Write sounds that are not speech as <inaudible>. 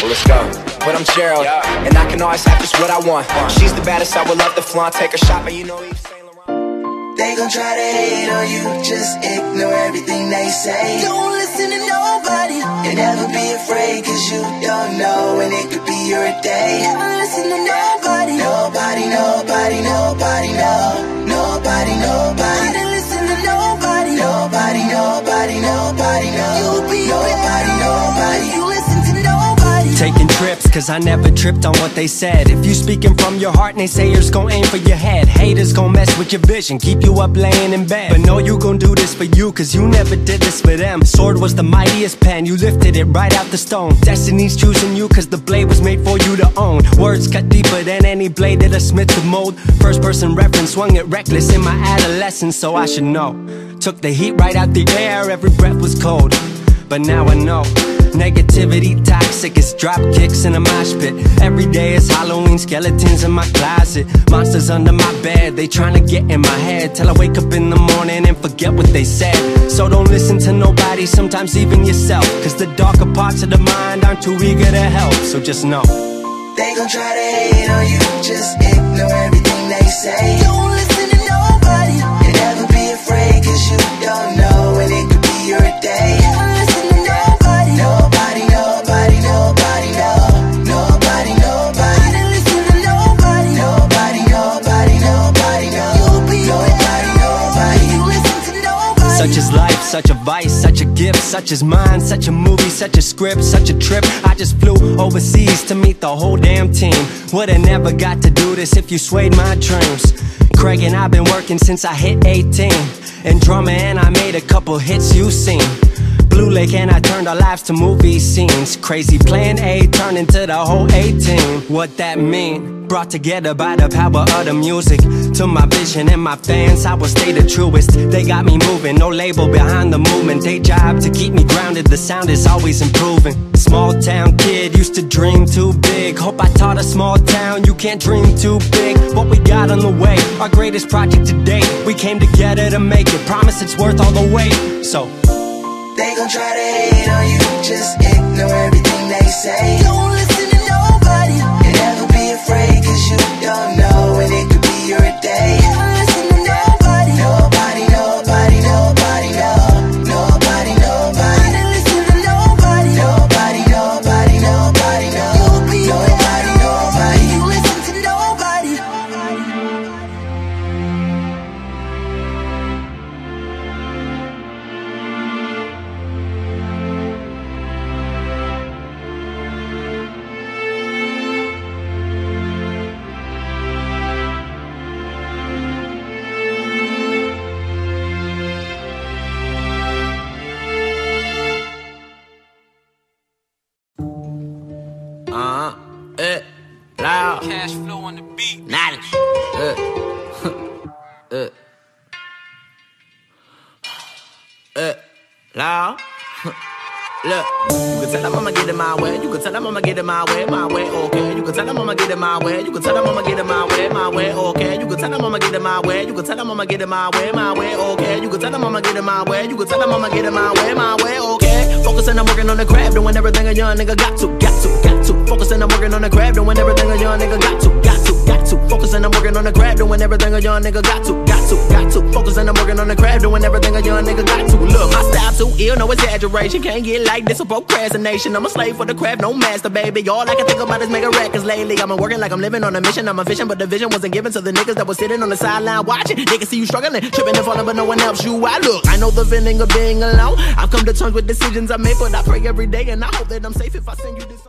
Well, let's go. But I'm Gerald, and I can always have just what I want. She's the baddest, I would love to flaunt. Take her shopping, you know Yves Saint Laurent. They gon' try to hate on you, just ignore everything they say. Don't listen to nobody, and never be afraid, cause you don't know when it could be your day. Never listen to nobody, nobody, trips, cause I never tripped on what they said. If you speaking from your heart, they naysayers gon' aim for your head. Haters gon' mess with your vision, keep you up laying in bed. But know you gon' do this for you, cause you never did this for them. Sword was the mightiest pen, you lifted it right out the stone. Destiny's choosing you, cause the blade was made for you to own. Words cut deeper than any blade that a smith could mold. First person reference, swung it reckless in my adolescence, so I should know. Took the heat right out the air, every breath was cold. But now I know Negativity toxic, it's drop kicks in a mosh pit. Every day is Halloween, skeletons in my closet. Monsters under my bed, they tryna get in my head. Till I wake up in the morning and forget what they said. So don't listen to nobody, sometimes even yourself. Cause the darker parts of the mind aren't too eager to help So just know. They gon' try to hate on you, just such a vice, such a gift, such as mine, such a movie, such a script, such a trip. I just flew overseas to meet the whole damn team. Would've never got to do this if you swayed my dreams. Craig and I've been working since I hit 18. And drumming, and I made a couple hits you seen. Blue Lake and I turned our lives to movie scenes. Crazy plan A turned into the whole 18. What that mean? Brought together by the power of the music. To my vision and my fans, I will stay the truest. They got me moving, no label behind the movement. Day job to keep me grounded, the sound is always improving. Small town kid used to dream too big. Hope I taught a small town you can't dream too big. What we got on the way, our greatest project to date. We came together to make it, promise it's worth all the wait. So, They gon' try to hate on you, just ignore everything they say. Uh, loud. Cashflow on the beat. Knowledge. Uh, <laughs> uh, uh, loud. <laughs> Look, you can tell them I'ma get it my way. You can tell them I'ma get it my way, my way, okay. You can tell them I'ma get it my way. You can tell them I'ma get it my way, my way, okay. You can tell them I'ma get it my way. You can tell them I'ma get it my way, my way, okay. You can tell them I'ma get it my way. You can tell them I'ma get it my way, my way, okay. Focusing, I'm working on the crab, doing everything a young nigga got to, got to, got to. Focusing, I'm working on the crab, doing everything a young nigga got to, got to, to. Focusing, I'm working on the crab, doing everything a young nigga got to, got to, got to. Focus and I'm working on the crab, doing everything a young nigga got to. Look, my style too ill, no exaggeration. Can't get like this or procrastination. I'm a slave for the craft, no master, baby. All I can think about is making records lately. I'm working like I'm living on a mission. I'm a vision, but the vision wasn't given to the niggas that was sitting on the sideline watching. They can see you struggling, tripping and falling, but no one helps you. I look, I know the feeling of being alone. I've come to terms with decisions I made, but I pray every day and I hope that I'm safe if I send you this.